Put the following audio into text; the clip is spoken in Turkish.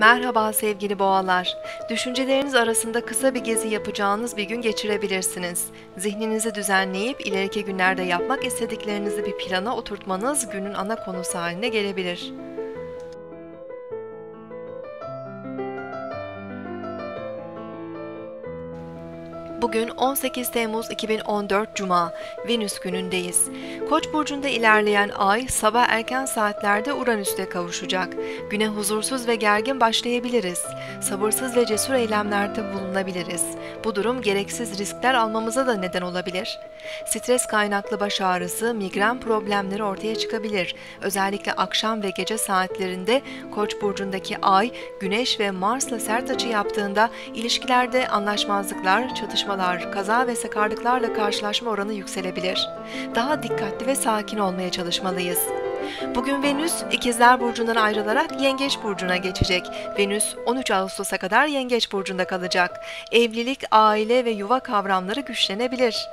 Merhaba sevgili boğalar. Düşünceleriniz arasında kısa bir gezi yapacağınız bir gün geçirebilirsiniz. Zihninizi düzenleyip ileriki günlerde yapmak istediklerinizi bir plana oturtmanız günün ana konusu haline gelebilir. Bugün 18 Temmuz 2014 Cuma, Venüs günündeyiz. Koç burcunda ilerleyen ay sabah erken saatlerde Uranüs'te kavuşacak. Güne huzursuz ve gergin başlayabiliriz. Sabırsız ve cesur eylemlerde bulunabiliriz. Bu durum gereksiz riskler almamıza da neden olabilir. Stres kaynaklı baş ağrısı, migren problemleri ortaya çıkabilir. Özellikle akşam ve gece saatlerinde Koç burcundaki ay, Güneş ve Mars'la sert açı yaptığında ilişkilerde anlaşmazlıklar, çatışmalar, kaza ve sakarlıklarla karşılaşma oranı yükselebilir. Daha dikkatli ve sakin olmaya çalışmalıyız. Bugün Venüs İkizler Burcu'ndan ayrılarak Yengeç Burcu'na geçecek. Venüs 13 Ağustos'a kadar Yengeç Burcu'nda kalacak. Evlilik, aile ve yuva kavramları güçlenebilir.